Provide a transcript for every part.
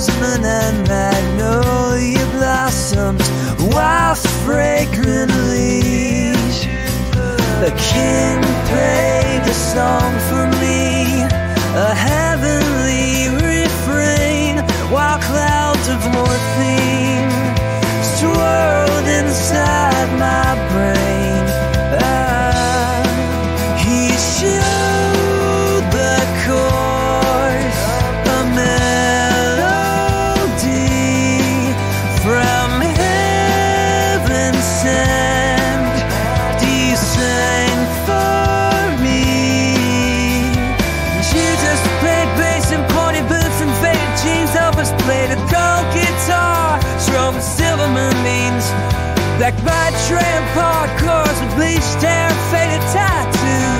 jasmine and magnolia blossoms while fragrant leaves. The king played a song for me, a heavenly refrain, while clouds of morphine swirled inside Backed by tramp hard cars bleached hair faded tattoos.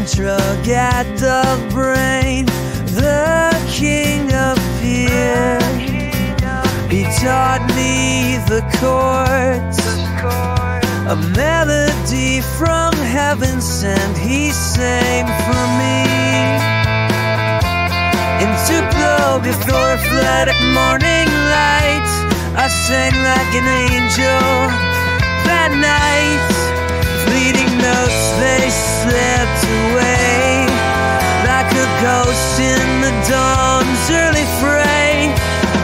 My drug at the brain, the king appeared. He taught me the chords, a melody from heaven sent. He sang for me. In Tupelo before a flood at morning light. I sang like an angel that night. The dawn's early fray.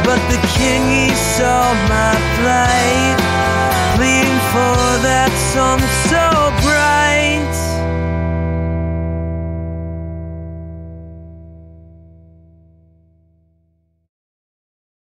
But the king, he saw my plight, pleading for that song so bright.